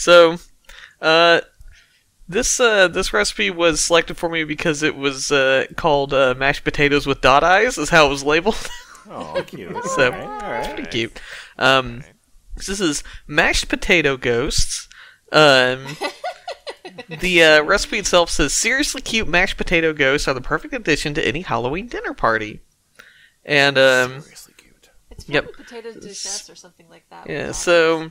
So, uh, this uh, this recipe was selected for me because it was uh, called uh, mashed potatoes with dot eyes, is how it was labeled. Oh, cute. So, all right, all right. Pretty cute. Um, so this is mashed potato ghosts. Um, the uh, recipe itself says seriously cute mashed potato ghosts are the perfect addition to any Halloween dinner party. And um, Seriously cute. It's Yep. probably potatoes or something like that. yeah, with so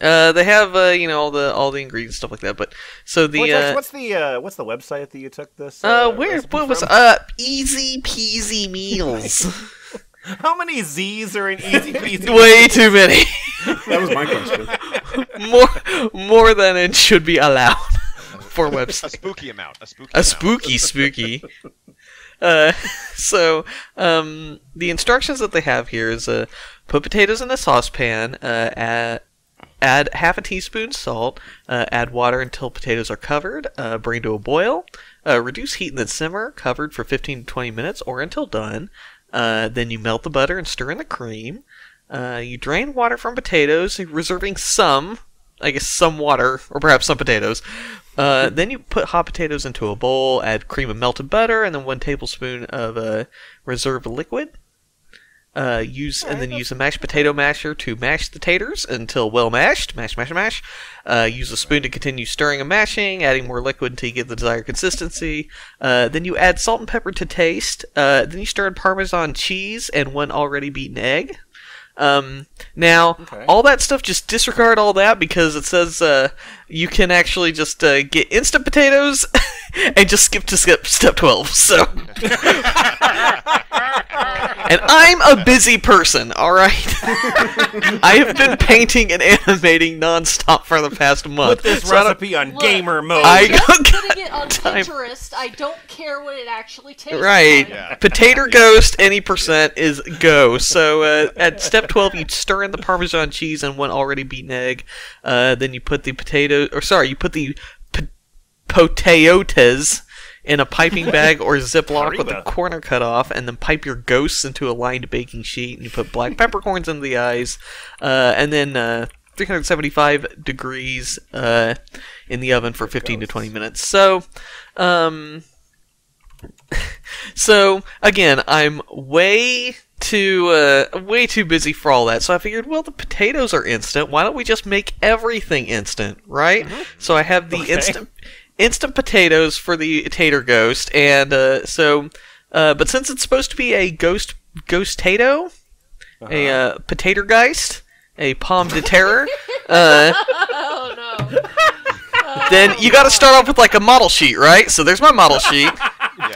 uh, they have uh, you know all the all the ingredients and stuff like that. But so the What's, uh, what's the uh, what's the website that you took this? uh, Uh, where recipe what was uh easy peasy meals? How many Z's are in Easy Peasy? Way too many. That was my question. more more than it should be allowed for websites. A spooky amount. A spooky. A amount. spooky, spooky. Uh, so um, the instructions that they have here is uh, put potatoes in a saucepan. Uh, add, add half a teaspoon salt. Uh, add water until potatoes are covered. Uh, bring to a boil. Uh, reduce heat and then simmer, covered for 15 to 20 minutes or until done. Uh, then you melt the butter and stir in the cream. Uh, you drain water from potatoes, reserving some, I guess, some water or perhaps some potatoes. Uh, then you put hot potatoes into a bowl, add cream and melted butter, and then one tablespoon of reserved liquid. Uh, use and then use a mashed potato masher to mash the taters until well mashed. Mash, mash, mash. Uh, use a spoon to continue stirring and mashing, adding more liquid until you get the desired consistency. Uh, then you add salt and pepper to taste. Uh, then you stir in Parmesan cheese and one already beaten egg. Um, now, Okay. all that stuff, just disregard all that because it says uh, you can actually just uh, get instant potatoes and just skip to skip step 12. So. and I'm a busy person, alright? I have been painting and animating nonstop for the past month. Put this so I don't- recipe on Look, gamer mode. I Just don't putting it on time. Pinterest, I don't care what it actually tastes Right. Yeah. Potato ghost, any percent is go. So uh, at step 12, you stir in the Parmesan cheese and one already beaten egg. Uh, then you put the potato, or sorry, you put the p- potatoes in a piping bag or Ziploc with the corner cut off, and then pipe your ghosts into a lined baking sheet. And you put black peppercorns into the eyes, uh, and then uh, 375 degrees uh, in the oven for 15 to 20 minutes. So, um, so again, I'm way too uh, way too busy for all that. So I figured, well, the potatoes are instant. Why don't we just make everything instant, right? So I have the Okay. instant instant potatoes for the tater ghost, and uh, so, uh, but since it's supposed to be a ghost ghost tato, a uh, potato geist, a pomme de terror, uh, Oh no. then you got to start off with like a model sheet, right? So there's my model sheet.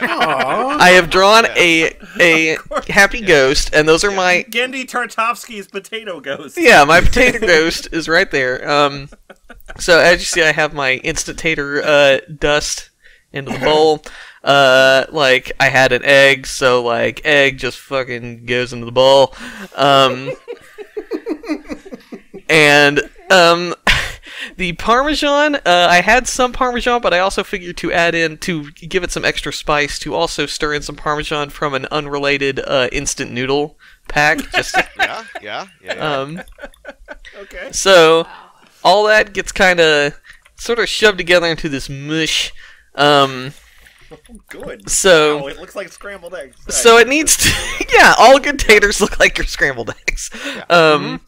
I have drawn a a happy ghost, and those are my Genndy Tartovsky's potato ghost. yeah, my potato ghost is right there. Um, so as you see, I have my instant tater uh, dust into the bowl. Uh, like I had an egg, so like egg just fucking goes into the bowl. Um, and um, the parmesan, uh, I had some parmesan, but I also figured to add in to give it some extra spice to also stir in some parmesan from an unrelated uh, instant noodle pack. Just Yeah, yeah, yeah. yeah. um, Okay. so all that gets kind of sort of shoved together into this mush. Um, Good. so Oh, it looks like scrambled eggs. so it needs to yeah all good taters look like your scrambled eggs um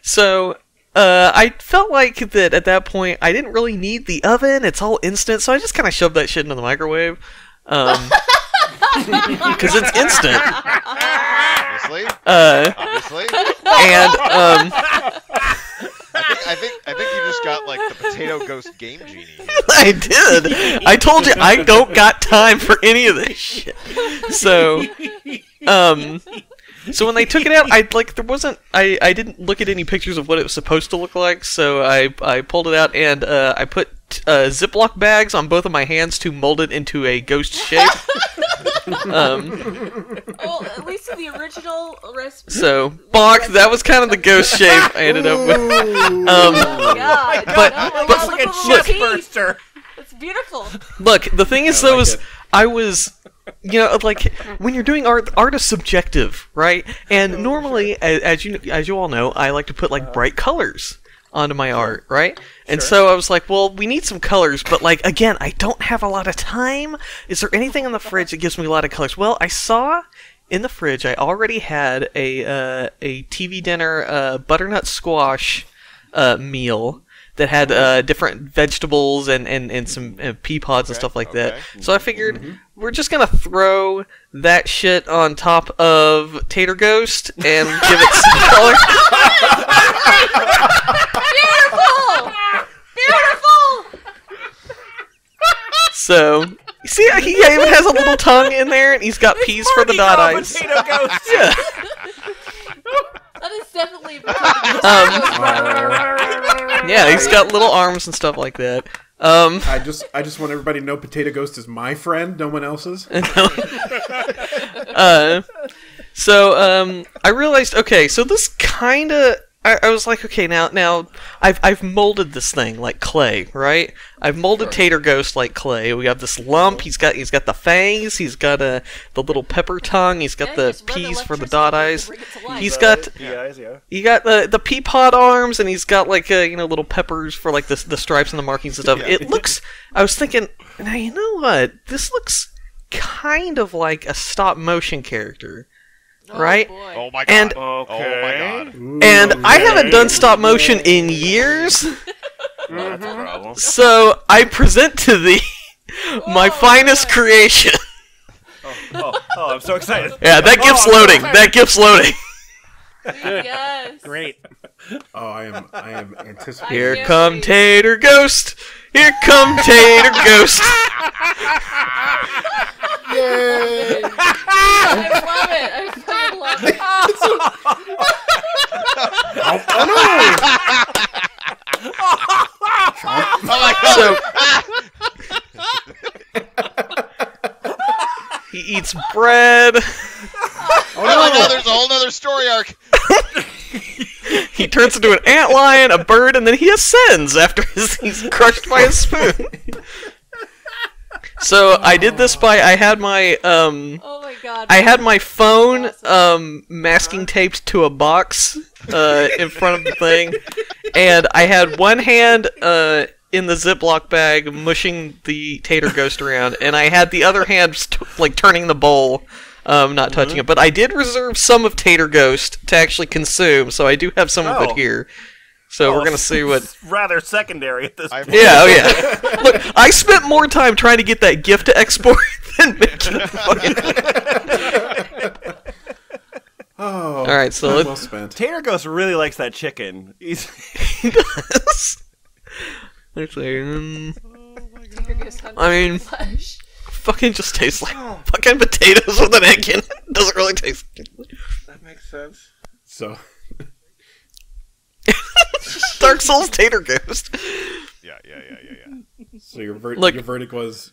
so uh, I felt like that at that point I didn't really need the oven. It's all instant, so I just kind of shoved that shit into the microwave. Um, because it's instant. obviously, Uh, obviously. and um, I think, I think, I think you just got like the potato ghost game genie. here. I did. I told you I don't got time for any of this shit. So, um, so when they took it out, I like there wasn't. I I didn't look at any pictures of what it was supposed to look like. So I I pulled it out and uh, I put uh, Ziploc bags on both of my hands to mold it into a ghost shape. um, Well, at least in the original recipe. so bonk. That was kind of the ghost shape I ended up with. Um, Oh, God. But- no, but- look like at a the little chest teeth. burster. It's beautiful. Look, the thing is, I though, like is it. I was, you know, like when you're doing art, art is subjective, right? And normally, as, as you as you all know, I like to put like bright colors onto my art, right? And so I was like, well, we need some colors, but like again, I don't have a lot of time. Is there anything in the fridge that gives me a lot of colors? Well, I saw in the fridge I already had a uh, a TV dinner uh, butternut squash uh, meal that had uh, different vegetables and, and, and some uh, pea pods and stuff like okay. that. So I figured we're just gonna throw that shit on top of Tater Ghost and give it some color. Beautiful! Beautiful! So see, he even has a little tongue in there, and he's got peas for the dot eyes. Gras Potato ghost. Yeah. That is definitely Um, yeah, he's got little arms and stuff like that. Um, I just I just want everybody to know Potato Ghost is my friend, no one else's. uh, so um, I realized, okay, so this kind of. I, I was like, okay, now, now, I've I've molded this thing like clay, right? I've molded Tater Ghost like clay. We have this lump. He's got he's got the fangs. He's got uh, the little pepper tongue. He's got Yeah, the just peas for the dot eyes. bring it to life. He's got The eyes, yeah. you got the the pea pod arms, and he's got like uh, you know little peppers for like the the stripes and the markings and stuff. It looks. I was thinking, now you know what? This looks kind of like a stop motion character, Oh, right? boy. Oh my god. And- oh my god. And I haven't done stop motion in years, That's a problem. so I present to thee my Whoa, finest yeah. creation. Oh, oh, oh, I'm so excited. Yeah, that GIF's Oh, loading. That GIF's loading. Yes. Great. Oh, I am I am anticipating. Here come wait. Tater Ghost. Here come Tater Ghost. Yay! I love it. I fucking love it. oh, oh Oh my god. So he eats bread. Oh my god, oh, there's a whole other story arc. He turns into an ant lion, a bird, and then he ascends after his, he's crushed by a spoon. So I did this by I had my um Oh my god. I had my phone Awesome. um masking taped to a box uh in front of the thing, and I had one hand uh in the Ziploc bag mushing the tater ghost around, and I had the other hand st- like turning the bowl. Um, not touching it, but I did reserve some of Tater Ghost to actually consume, so I do have some of Oh. it here. So we're Oh, gonna see what rather secondary at this I'm- point. yeah, oh yeah. Look, I spent more time trying to get that GIF to export than making it fucking. Oh, All right, so time let- well spent. Tater Ghost really likes that chicken. He's he does. Actually, um, Tater I mean- flesh. fucking just tastes like fucking potatoes with an egg in it. Doesn't really taste. that makes sense. So Dark Souls Tater Ghost. Yeah, yeah, yeah, yeah, yeah. so your ver- Look- your verdict was.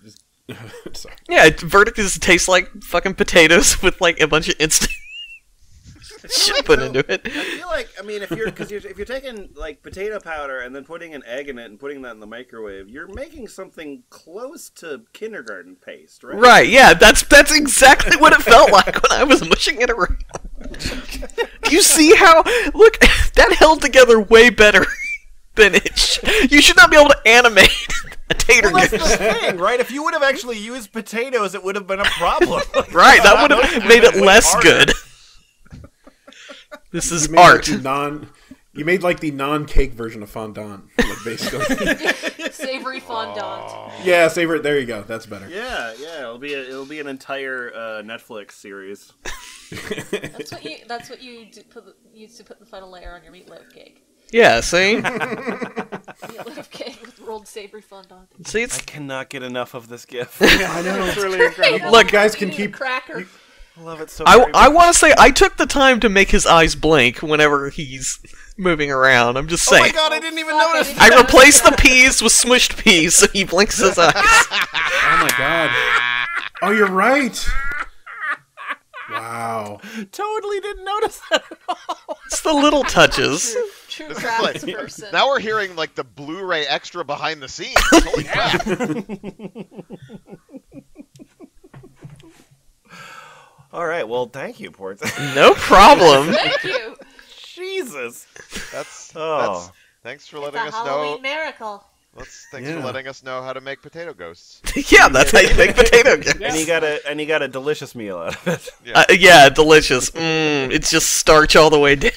Sorry. Yeah, verdict is tastes like fucking potatoes with like a bunch of instant shit put into it. I feel like I mean if you're because you're, if you're taking like potato powder and then putting an egg in it and putting that in the microwave, you're making something close to kindergarten paste, right? Right, yeah, that's that's exactly what it felt like when I was mushing it around. Do you see how look that held together way better than it sh- you should not be able to animate a tater Well, that's the thing, right? If you would have actually used potatoes, it would have been a problem. Right, that would have made it less harder. good. This is You art. Like non. You made like the non-cake version of fondant, like basically. Savory fondant. yeah, savory. There you go. That's better. yeah, yeah, it'll be a, it'll be an entire uh, Netflix series. That's what you. That's what you do, put. The, use to put the final layer on your meatloaf cake. Yeah, see? Meatloaf cake with rolled savory fondant. See I cannot get enough of this GIF. I know. It's really incredible. Look, you guys can keep. cracker. I love it so. I, I want to say I took the time to make his eyes blink whenever he's moving around. I'm just saying. Oh my god! I didn't even Fuck, notice. didn't I replaced the that. peas with smushed peas so he blinks his eyes. Oh my god. Oh, you're right. Wow. totally didn't notice that at all. It's the little touches. True This is like, craftsperson. now we're hearing like the Blu-ray extra behind the scenes. Holy crap! All right. Well, thank you, Port. No problem. Thank you. Jesus. That's Oh. that's Thanks for It's letting a us Halloween know. miracle. Let's thanks Yeah. for letting us know how to make potato ghosts. yeah, that's how you make potato ghosts. And you got a and you got a delicious meal out of it. Uh, yeah, delicious. Mm, it's just starch all the way down.